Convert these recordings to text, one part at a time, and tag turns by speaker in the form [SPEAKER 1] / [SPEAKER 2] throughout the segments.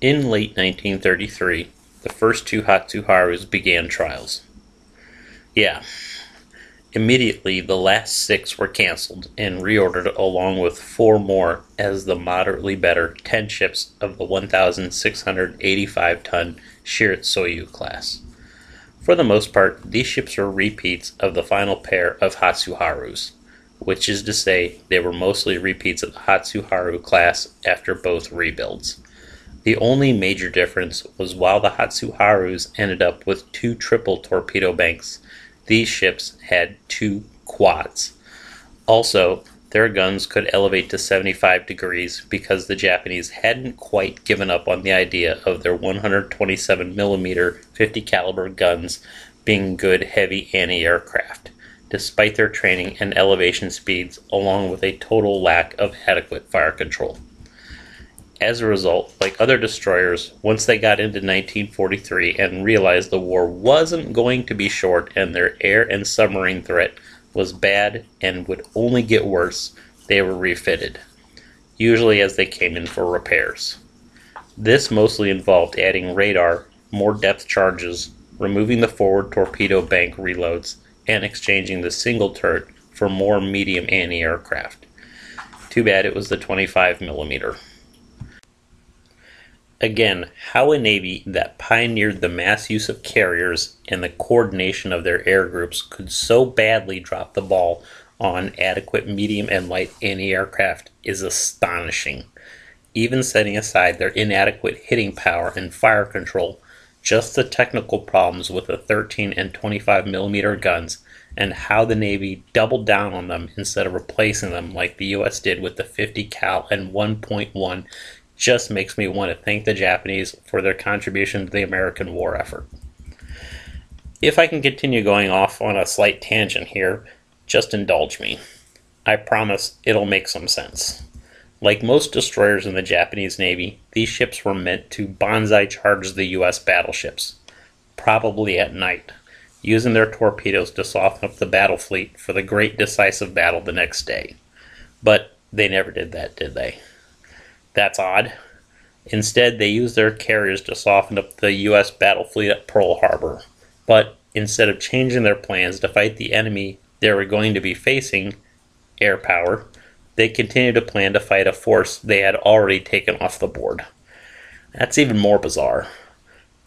[SPEAKER 1] In late 1933, the first two Hatsuharus began trials. Yeah, immediately the last six were canceled and reordered along with four more as the moderately better 10 ships of the 1,685 ton Shiratsuyu class. For the most part, these ships were repeats of the final pair of Hatsuharus, which is to say, they were mostly repeats of the Hatsuharu class after both rebuilds. The only major difference was while the Hatsuharus ended up with two triple torpedo banks, these ships had two quads. Also, their guns could elevate to 75 degrees because the Japanese hadn't quite given up on the idea of their 127 mm 50 caliber guns being good heavy anti-aircraft, despite their training and elevation speeds along with a total lack of adequate fire control. As a result, like other destroyers, once they got into 1943 and realized the war wasn't going to be short and their air and submarine threat was bad and would only get worse, they were refitted, usually as they came in for repairs. This mostly involved adding radar, more depth charges, removing the forward torpedo bank reloads, and exchanging the single turret for more medium anti aircraft. Too bad it was the 25 millimeter. Again, how a Navy that pioneered the mass use of carriers and the coordination of their air groups could so badly drop the ball on adequate medium and light anti aircraft is astonishing. Even setting aside their inadequate hitting power and fire control, just the technical problems with the 13 and 25 millimeter guns and how the Navy doubled down on them instead of replacing them like the US did with the 50 cal and 1.1 just makes me want to thank the Japanese for their contribution to the American war effort. If I can continue going off on a slight tangent here, just indulge me. I promise it'll make some sense. Like most destroyers in the Japanese Navy, these ships were meant to banzai charge the US battleships, probably at night, using their torpedoes to soften up the battle fleet for the great decisive battle the next day. But they never did that, did they? That's odd. Instead, they used their carriers to soften up the U.S. battle fleet at Pearl Harbor. But instead of changing their plans to fight the enemy they were going to be facing, air power, they continued to plan to fight a force they had already taken off the board. That's even more bizarre.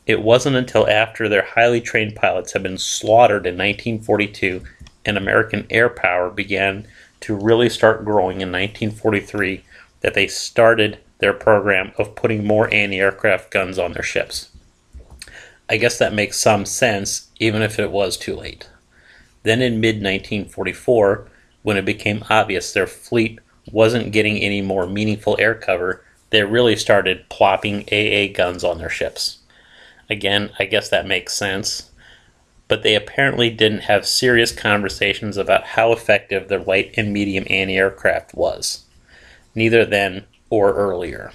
[SPEAKER 1] It wasn't until after their highly trained pilots had been slaughtered in 1942 and American air power began to really start growing in 1943 that they started their program of putting more anti aircraft guns on their ships. I guess that makes some sense, even if it was too late. Then in mid 1944, when it became obvious their fleet wasn't getting any more meaningful air cover, they really started plopping AA guns on their ships. Again, I guess that makes sense. But they apparently didn't have serious conversations about how effective their light and medium anti aircraft was neither then or earlier.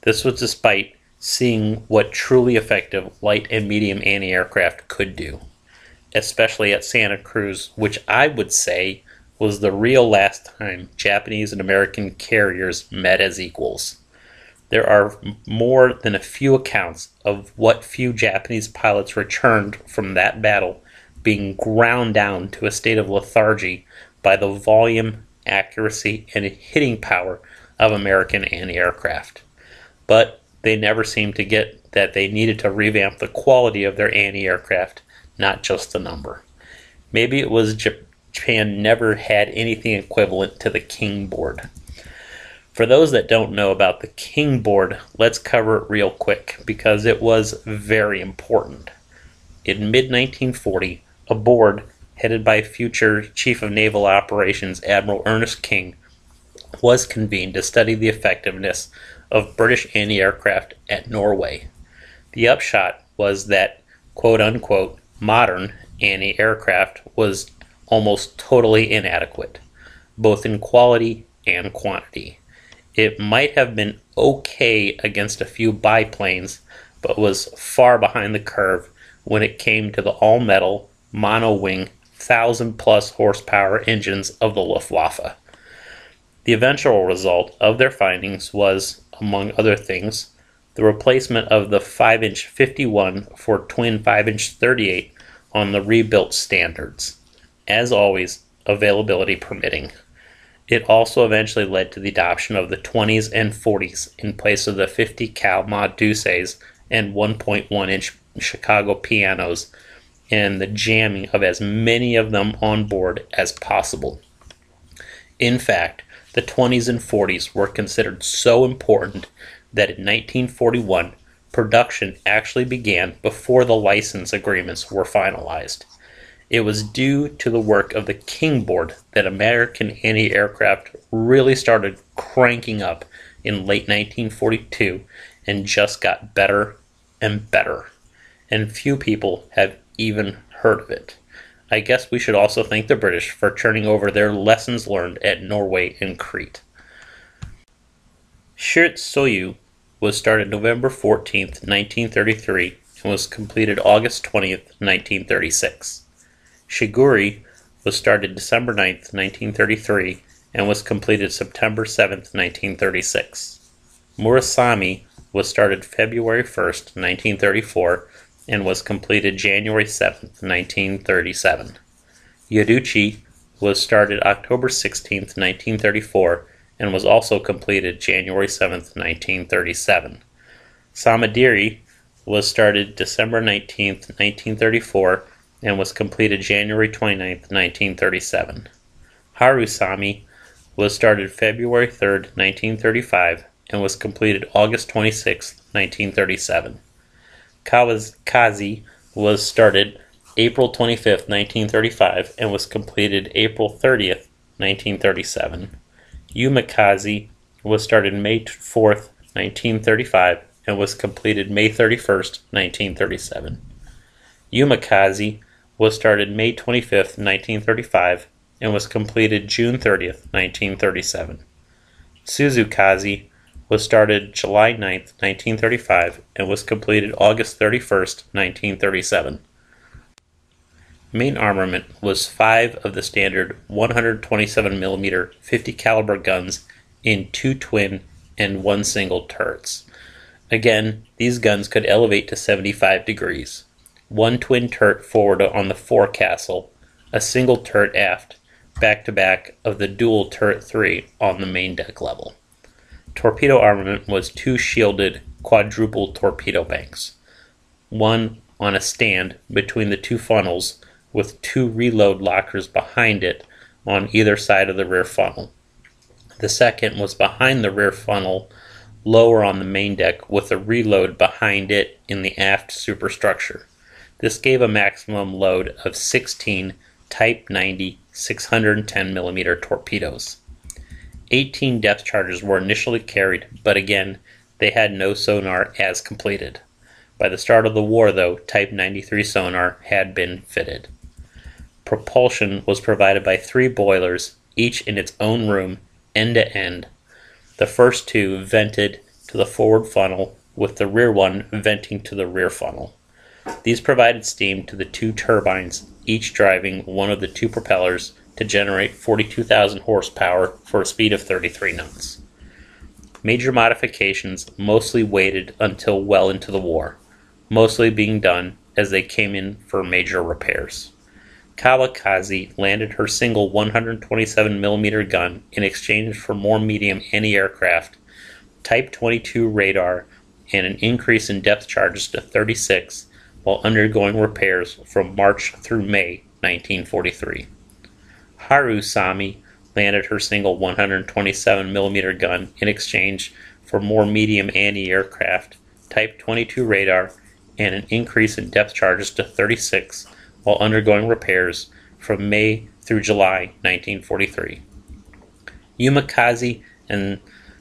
[SPEAKER 1] This was despite seeing what truly effective light and medium anti aircraft could do, especially at Santa Cruz, which I would say was the real last time Japanese and American carriers met as equals. There are more than a few accounts of what few Japanese pilots returned from that battle being ground down to a state of lethargy by the volume accuracy, and hitting power of American anti aircraft. But they never seemed to get that they needed to revamp the quality of their anti aircraft, not just the number. Maybe it was Japan never had anything equivalent to the King board. For those that don't know about the King board, let's cover it real quick because it was very important. In mid 1940, a board headed by future Chief of Naval Operations Admiral Ernest King, was convened to study the effectiveness of British anti aircraft at Norway. The upshot was that, quote unquote, modern anti aircraft was almost totally inadequate, both in quality and quantity. It might have been okay against a few biplanes, but was far behind the curve when it came to the all metal, mono wing thousand plus horsepower engines of the Luftwaffe. The eventual result of their findings was, among other things, the replacement of the 5 inch 51 for twin 5 inch 38 on the rebuilt standards. As always, availability permitting. It also eventually led to the adoption of the 20s and 40s in place of the 50 cal Ma Deuces and 1.1 inch Chicago pianos and the jamming of as many of them on board as possible. In fact, the 20s and 40s were considered so important that in 1941 production actually began before the license agreements were finalized. It was due to the work of the King Board that American anti aircraft really started cranking up in late 1942 and just got better and better. And few people have even heard of it. I guess we should also thank the British for turning over their lessons learned at Norway and Crete. Shiratsuyu was started November 14, 1933, and was completed August 20, 1936. Shigure was started December 9, 1933, and was completed September 7, 1936. Murasame was started February 1, 1934, and was completed January 7, 1937. Yudachi was started October 16, 1934, and was also completed January 7, 1937. Samidare was started December 19, 1934, and was completed January 29, 1937. Harusame was started February 3, 1935, and was completed August 26, 1937. Kawakaze was started April 25, 1935, and was completed April 30, 1937. Umikaze was started May 4, 1935, and was completed May 31, 1937. Umikaze was started May 25, 1935, and was completed June 30, 1937. Suzukaze was started July 9, 1935, and was completed August 31, 1937. Main armament was five of the standard 127 mm 50 caliber guns in two twin and one single turrets. Again, these guns could elevate to 75 degrees. One twin turret forward on the forecastle, a single turret aft, back to back of the dual turret 3 on the main deck level. Torpedo armament was two shielded quadruple torpedo banks, one on a stand between the two funnels with two reload lockers behind it on either side of the rear funnel. The second was behind the rear funnel, lower on the main deck, with a reload behind it in the aft superstructure. This gave a maximum load of 16 Type 90 610 millimeter torpedoes. 18 depth charges were initially carried, but again, they had no sonar as completed. By the start of the war, though, Type 93 sonar had been fitted. Propulsion was provided by three boilers, each in its own room, end to end. The first two vented to the forward funnel, with the rear one venting to the rear funnel. These provided steam to the two turbines, each driving one of the two propellers to generate 42,000 horsepower for a speed of 33 knots. Major modifications mostly waited until well into the war, mostly being done as they came in for major repairs. Kawakaze landed her single 127 mm gun in exchange for more medium anti aircraft, Type 22 radar, and an increase in depth charges to 36 while undergoing repairs from March through May 1943. Harusame landed her single 127 mm gun in exchange for more medium anti aircraft, Type 22 radar, and an increase in depth charges to 36 while undergoing repairs from May through July 1943. Umikaze and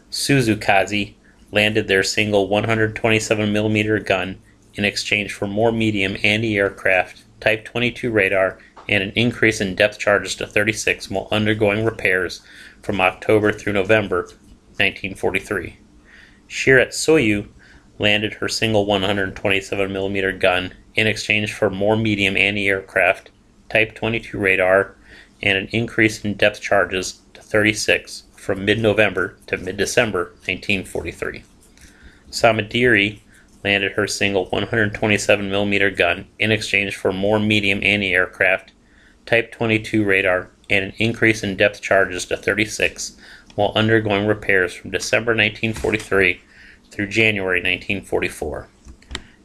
[SPEAKER 1] Suzukaze landed their single 127mm gun in exchange for more medium anti aircraft, Type 22 radar, and an increase in depth charges to 36 while undergoing repairs from October through November 1943. Shiratsuyu landed her single 127mm gun in exchange for more medium anti aircraft, Type 22 radar, and an increase in depth charges to 36 from mid November to mid December 1943. Samidare landed her single 127mm gun in exchange for more medium anti aircraft, Type 22 radar, and an increase in depth charges to 36 while undergoing repairs from December 1943 through January 1944.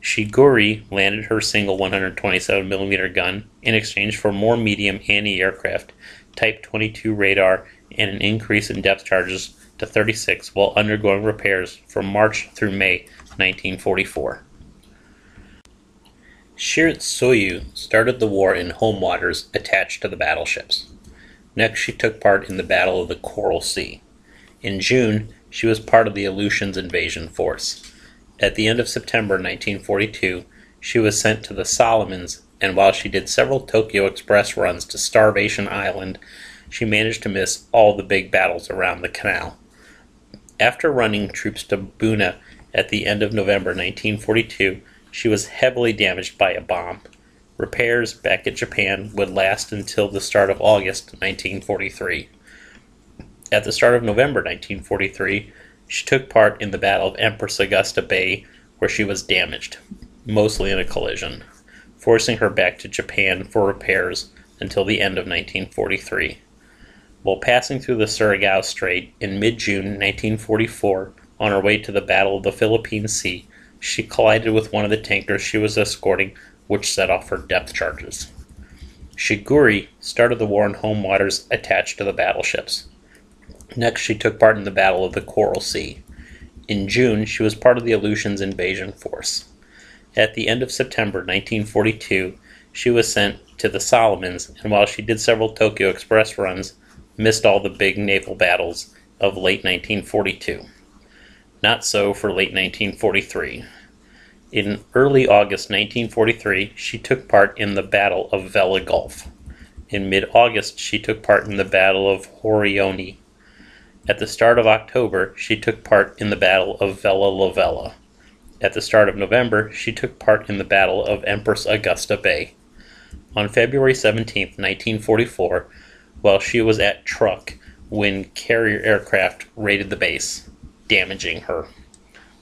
[SPEAKER 1] Shigure landed her single 127mm gun in exchange for more medium anti aircraft, Type 22 radar, and an increase in depth charges to 36 while undergoing repairs from March through May 1944. Shiratsuyu started the war in home waters attached to the battleships. Next, she took part in the Battle of the Coral Sea. In June, she was part of the Aleutians invasion force. At the end of September 1942, she was sent to the Solomons, and while she did several Tokyo Express runs to Starvation Island, she managed to miss all the big battles around the canal. After running troops to Buna at the end of November 1942, she was heavily damaged by a bomb. Repairs back at Japan would last until the start of August 1943. At the start of November 1943, she took part in the Battle of Empress Augusta Bay, where she was damaged, mostly in a collision, forcing her back to Japan for repairs until the end of 1943. While passing through the Surigao Strait in mid June 1944 on her way to the Battle of the Philippine Sea, she collided with one of the tankers she was escorting, which set off her depth charges. Shigure started the war in home waters attached to the battleships. Next, she took part in the Battle of the Coral Sea. In June, she was part of the Aleutians invasion force. At the end of September 1942, she was sent to the Solomons, and while she did several Tokyo Express runs, missed all the big naval battles of late 1942. Not so for late 1943. In early August 1943, she took part in the Battle of Vella Gulf. In mid August, she took part in the Battle of Horaniu. At the start of October, she took part in the Battle of Vella Lavella. At the start of November, she took part in the Battle of Empress Augusta Bay. On February 17, 1944, while she was at Truk when carrier aircraft raided the base, damaging her.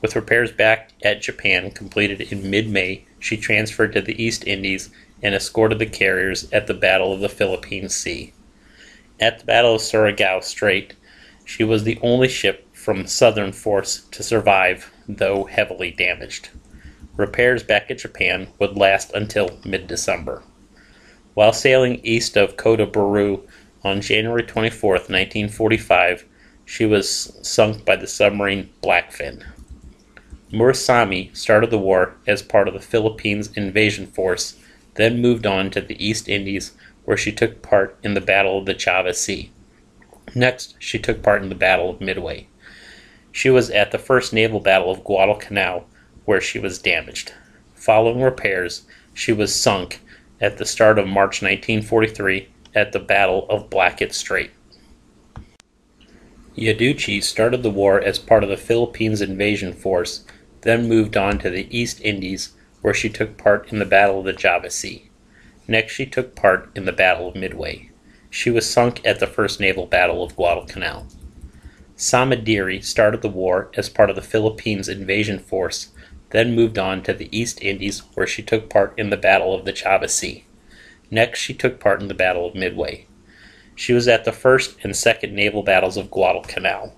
[SPEAKER 1] With repairs back at Japan completed in mid May, she transferred to the East Indies and escorted the carriers at the Battle of the Philippine Sea. At the Battle of Surigao Strait, she was the only ship from Southern Force to survive, though heavily damaged. Repairs back at Japan would last until mid December. While sailing east of Kota Baru on January 24, 1945, she was sunk by the submarine Blackfin. Murasame started the war as part of the Philippines invasion force, then moved on to the East Indies, where she took part in the Battle of the Java Sea. Next, she took part in the Battle of Midway. She was at the First Naval Battle of Guadalcanal, where she was damaged. Following repairs, she was sunk at the start of March 1943 at the Battle of Blackett Strait. Yudachi started the war as part of the Philippines invasion force, then moved on to the East Indies, where she took part in the Battle of the Java Sea. Next, she took part in the Battle of Midway. She was sunk at the First Naval Battle of Guadalcanal. Samidare started the war as part of the Philippines invasion force, then moved on to the East Indies, where she took part in the Battle of the Java Sea. Next, she took part in the Battle of Midway. She was at the first and second naval battles of Guadalcanal.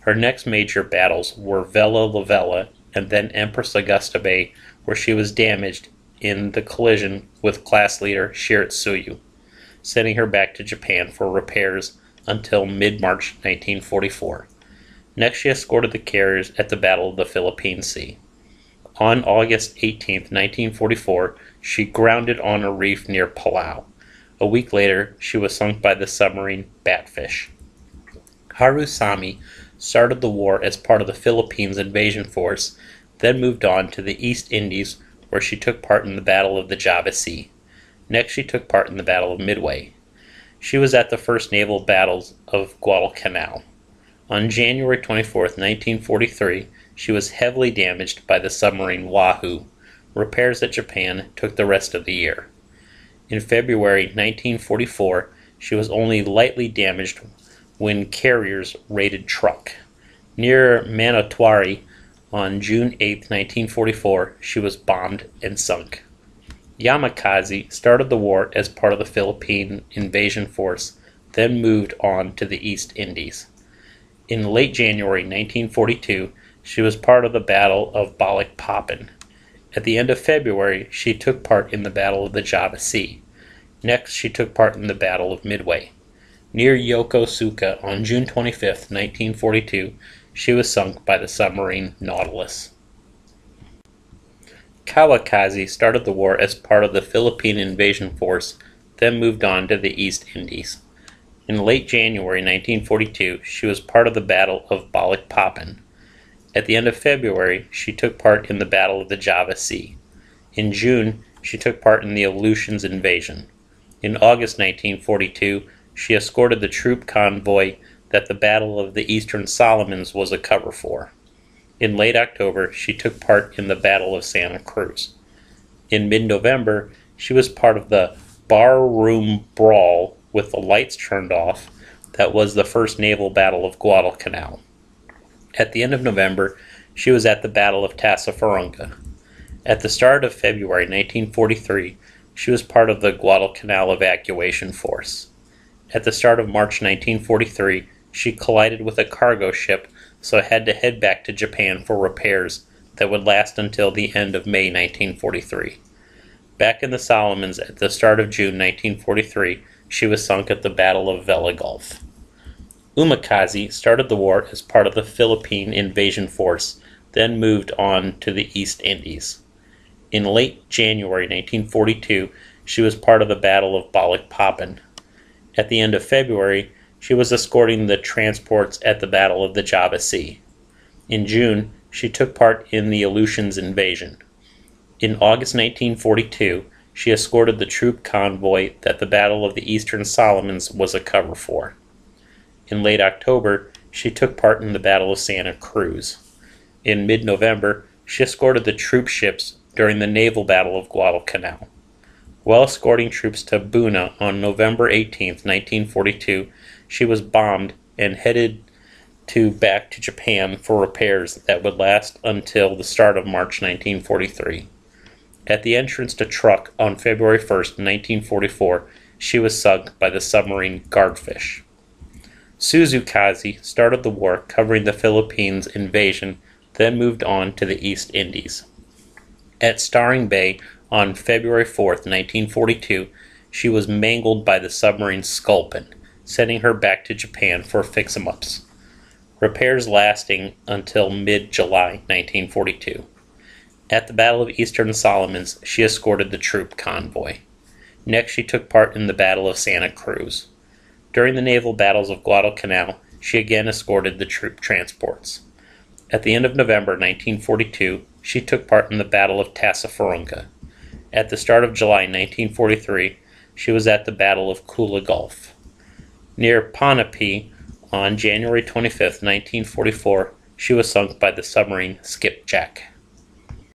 [SPEAKER 1] Her next major battles were Vella Lavella and then Empress Augusta Bay, where she was damaged in the collision with class leader Shiratsuyu, sending her back to Japan for repairs until mid March 1944. Next, she escorted the carriers at the Battle of the Philippine Sea. On August 18, 1944, she grounded on a reef near Palau. A week later, she was sunk by the submarine Batfish. Harusame started the war as part of the Philippines invasion force, then moved on to the East Indies, where she took part in the Battle of the Java Sea. Next, she took part in the Battle of Midway. She was at the first naval battles of Guadalcanal. On January 24, 1943, she was heavily damaged by the submarine Wahoo. Repairs at Japan took the rest of the year. In February 1944, she was only lightly damaged when carriers raided Truk. Near Manokwari On June 8, 1944, she was bombed and sunk. Yamakaze started the war as part of the Philippine invasion force, then moved on to the East Indies. In late January 1942, she was part of the Battle of Balikpapan. At the end of February, she took part in the Battle of the Java Sea. Next, she took part in the Battle of Midway. Near Yokosuka on June 25, 1942, she was sunk by the submarine Nautilus. Kawakaze started the war as part of the Philippine invasion force, then moved on to the East Indies. In late January 1942, she was part of the Battle of Balikpapan. At the end of February, she took part in the Battle of the Java Sea. In June, she took part in the Aleutians invasion. In August 1942, she escorted the troop convoy that the Battle of the Eastern Solomons was a cover for. In late October, she took part in the Battle of Santa Cruz. In mid November, she was part of the barroom brawl with the lights turned off that was the first naval battle of Guadalcanal. At the end of November, she was at the Battle of Tassafaronga. At the start of February 1943, she was part of the Guadalcanal evacuation force. At the start of March 1943, she collided with a cargo ship so had to head back to Japan for repairs that would last until the end of May 1943. Back in the Solomons at the start of June 1943, she was sunk at the Battle of Vella Gulf. Umikaze started the war as part of the Philippine invasion force, then moved on to the East Indies. In late January 1942, she was part of the Battle of Balikpapan. At the end of February, she was escorting the transports at the Battle of the Java Sea. In June, she took part in the Aleutians invasion. In August 1942, she escorted the troop convoy that the Battle of the Eastern Solomons was a cover for. In late October, she took part in the Battle of Santa Cruz. In mid November, she escorted the troop ships during the naval battle of Guadalcanal. While escorting troops to Buna on November 18, 1942, she was bombed and headed to back to Japan for repairs that would last until the start of March 1943. At the entrance to Truk on February 1, 1944, she was sunk by the submarine Guardfish. Suzukaze started the war covering the Philippines invasion, then moved on to the East Indies. At Staring Bay on February 4, 1942, she was mangled by the submarine Sculpin sending her back to Japan for fix em ups. Repairs lasting until mid July 1942. At the Battle of Eastern Solomons, she escorted the troop convoy. Next, she took part in the Battle of Santa Cruz. During the naval battles of Guadalcanal, she again escorted the troop transports. At the end of November 1942, she took part in the Battle of Tassafaronga. At the start of July 1943, she was at the Battle of Kula Gulf. Near Ponape on January 25, 1944, she was sunk by the submarine Skipjack.